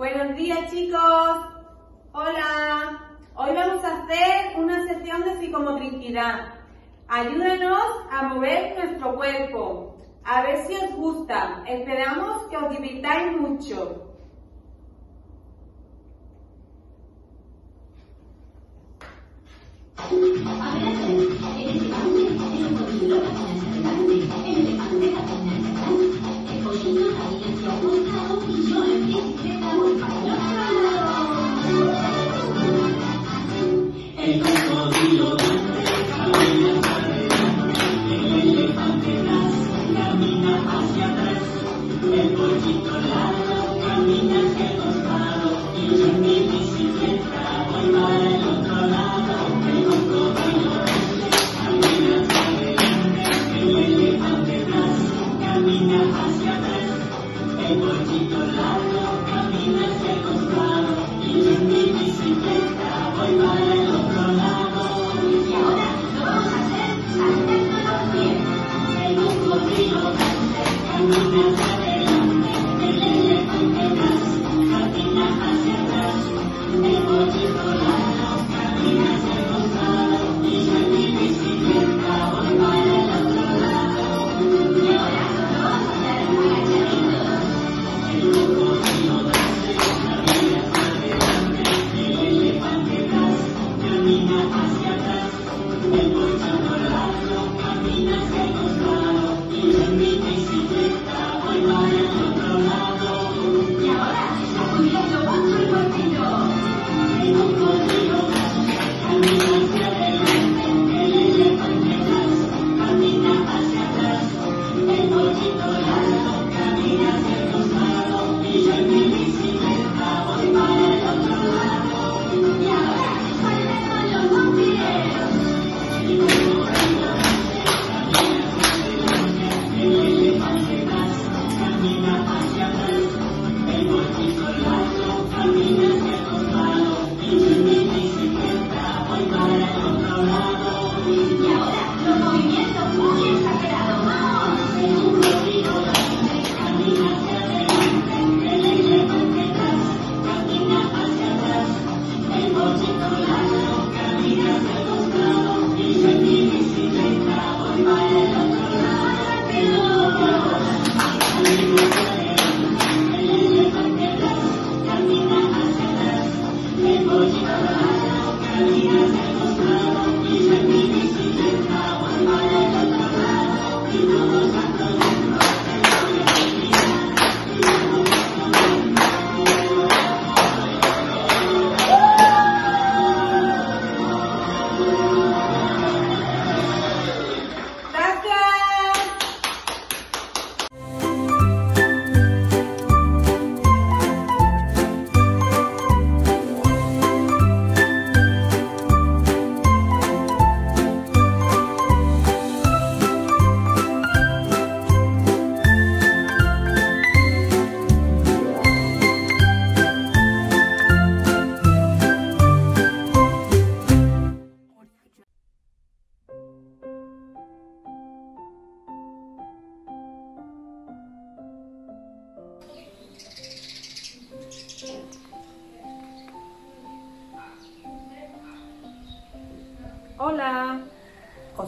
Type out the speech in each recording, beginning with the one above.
Buenos días chicos. Hola. Hoy vamos a hacer una sesión de psicomotricidad. Ayúdanos a mover nuestro cuerpo. A ver si os gusta. Esperamos que os divirtáis mucho. Eh, Hola,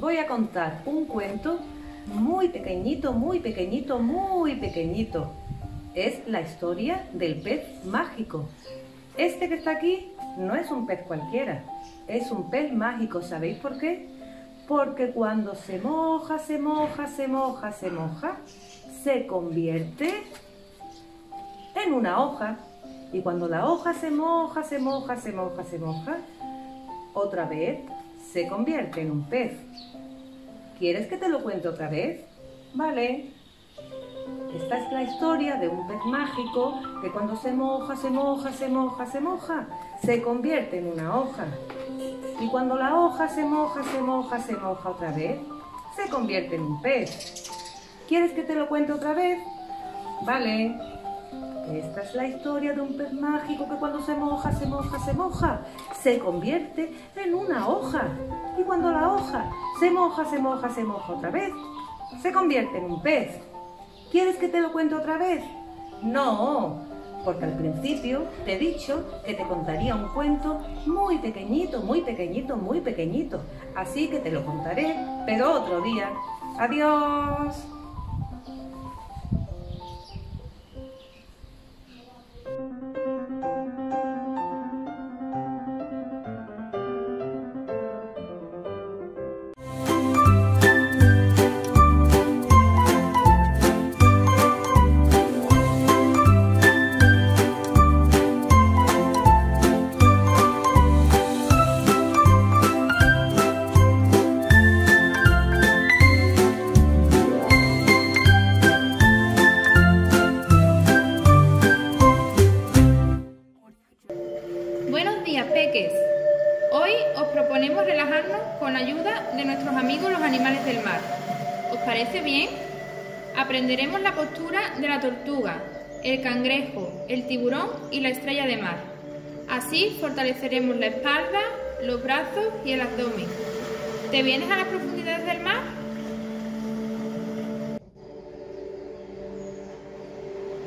voy a contar un cuento muy pequeñito, muy pequeñito, muy pequeñito. Es la historia del pez mágico. Este que está aquí no es un pez cualquiera, es un pez mágico. ¿Sabéis por qué? Porque cuando se moja, se moja, se moja, se moja, se convierte en una hoja. Y cuando la hoja se moja, se moja, se moja, se moja, otra vez se convierte en un pez. ¿Quieres que te lo cuente otra vez? Vale. Esta es la historia de un pez mágico que cuando se moja, se moja, se moja, se moja, se convierte en una hoja. Y cuando la hoja se moja, se moja, se moja otra vez, se convierte en un pez. ¿Quieres que te lo cuente otra vez? Vale. Esta es la historia de un pez mágico que cuando se moja, se moja, se moja, se convierte en una hoja. Y cuando la hoja se moja, se moja, se moja otra vez, se convierte en un pez. ¿Quieres que te lo cuente otra vez? No. porque al principio te he dicho que te contaría un cuento muy pequeñito, muy pequeñito, muy pequeñito. Así que te lo contaré, pero otro día. Adiós. Aprenderemos la postura de la tortuga, el cangrejo, el tiburón y la estrella de mar. Así fortaleceremos la espalda, los brazos y el abdomen. ¿Te vienes a las profundidades del mar?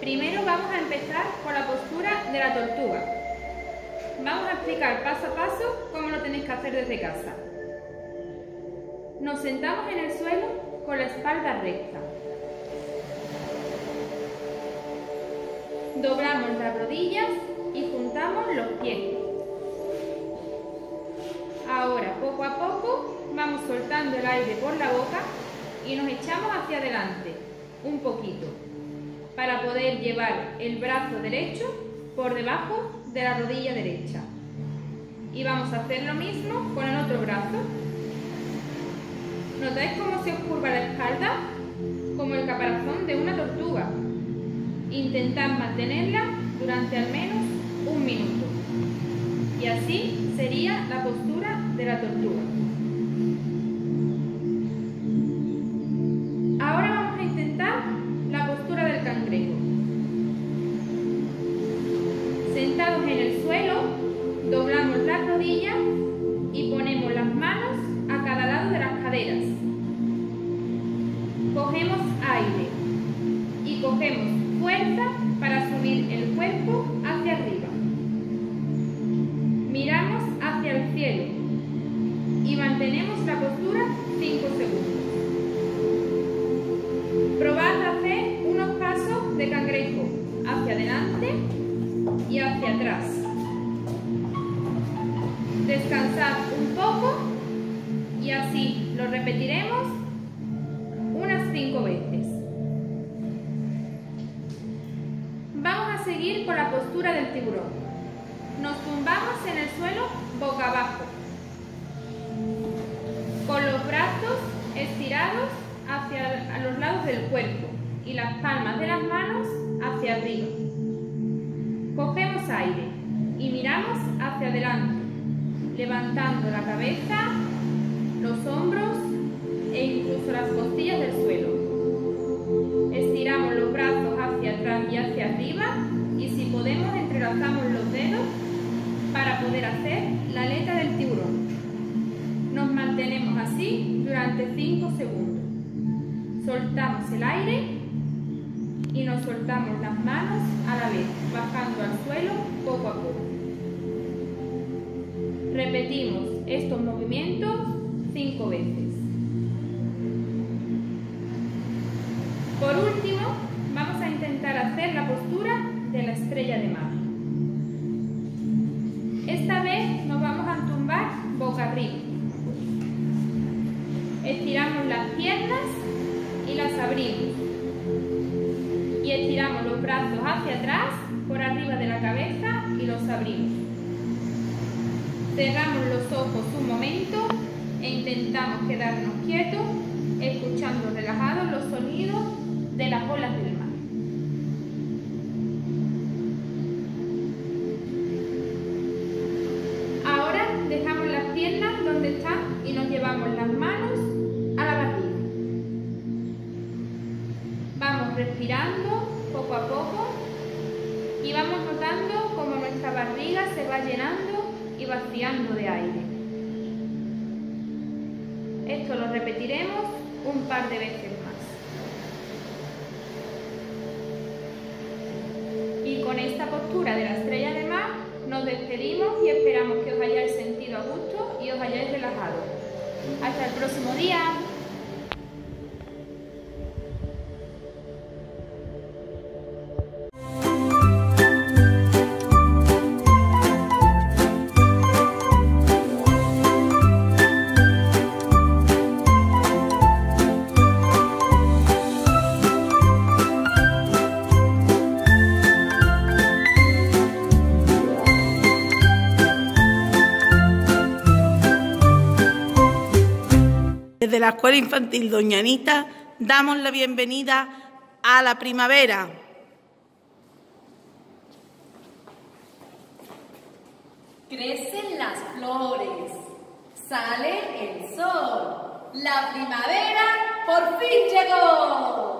Primero vamos a empezar con la postura de la tortuga. Vamos a explicar paso a paso cómo lo tenéis que hacer desde casa. Nos sentamos en el suelo con la espalda recta. Doblamos las rodillas y juntamos los pies. Ahora, poco a poco, vamos soltando el aire por la boca y nos echamos hacia adelante, un poquito, para poder llevar el brazo derecho por debajo de la rodilla derecha. Y vamos a hacer lo mismo con el otro brazo. ¿Notáis cómo se os curva la espalda? Como el caparazón de una tortuga. Intentad mantenerla durante al menos un minuto. Y así sería la postura de la tortuga. Segundos. Probad a hacer unos pasos de cangrejo hacia adelante y hacia atrás. Descansad un poco y así lo repetiremos unas 5 veces. seguir con la postura del tiburón. Nos tumbamos en el suelo boca abajo, con los brazos estirados hacia los lados del cuerpo y las palmas de las manos hacia arriba. Cogemos aire y miramos hacia adelante, levantando la cabeza, los hombros e incluso las costillas del suelo. Estiramos los brazos hacia atrás y hacia arriba y si podemos entrelazamos los dedos para poder hacer la aleta del tiburón. Así durante 5 segundos. Soltamos el aire y nos soltamos las manos a la vez, bajando al suelo poco a poco. Repetimos estos movimientos 5 veces. Por último, vamos a intentar hacer la postura de la estrella de mar. Esta vez nos vamos a tumbar boca arriba. Las piernas y las abrimos. Y estiramos los brazos hacia atrás, por arriba de la cabeza y los abrimos. Cerramos los ojos un momento e intentamos quedarnos quietos, escuchando relajados los sonidos de las olas del mar. y nos llevamos las manos respirando poco a poco y vamos notando cómo nuestra barriga se va llenando y vaciando de aire. Esto lo repetiremos un par de veces más. Y con esta postura de la estrella de mar, nos despedimos y esperamos que os hayáis sentido a gusto y os hayáis relajado. Hasta el próximo día. Desde la Escuela Infantil Doña Anita damos la bienvenida a la primavera. Crecen las flores, sale el sol, la primavera por fin llegó.